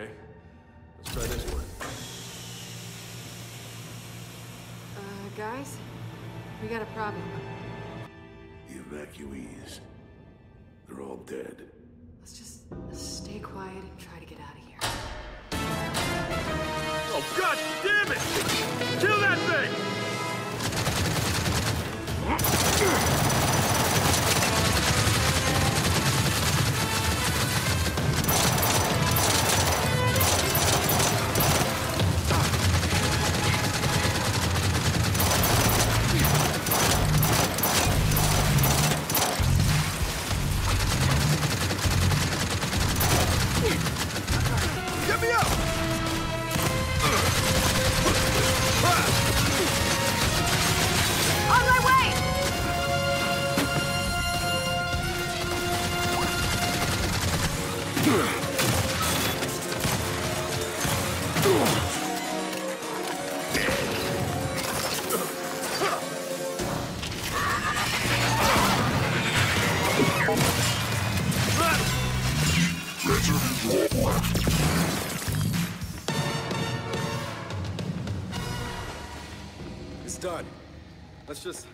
Okay? Let's try this one. Uh, guys? We got a problem. The evacuees. They're all dead. Let's just stay quiet and try to get out of here. Oh, god It's done. Let's just